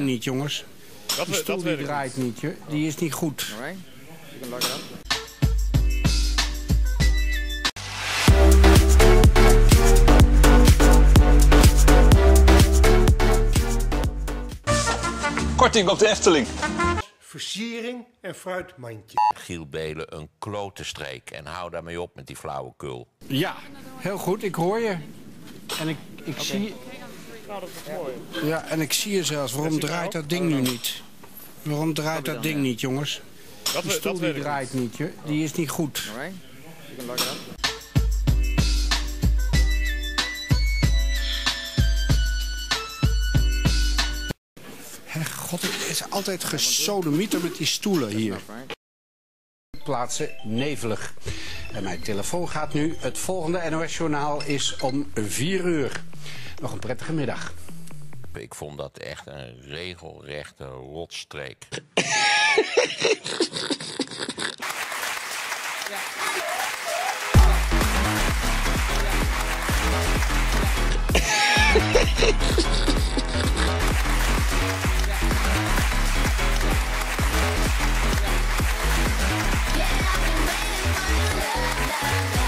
niet, jongens. Dat, Die stoel dat draait niet, joh. die is niet goed. Alright, you can lock it up. Korting op de Efteling. versiering en fruitmandje. Giel Belen een klote streek. En hou daarmee op met die flauwekul. Ja, heel goed, ik hoor je. En ik, ik zie... Nou, dat is mooi. Ja, en ik zie je zelfs. Waarom draait dat ding nu niet? Waarom draait dat ding niet, jongens? Dat, Die stoel die draait niet, joh. die is niet goed. Alright, you can lock it up. Hè, God, het is altijd gesodemieter met die stoelen hier. Plaatsen nevelig. En mijn telefoon gaat nu. Het volgende NOS-journaal is om 4 uur. Nog een prettige middag. Ik vond dat echt een regelrechte rotstreek. Yeah, I've.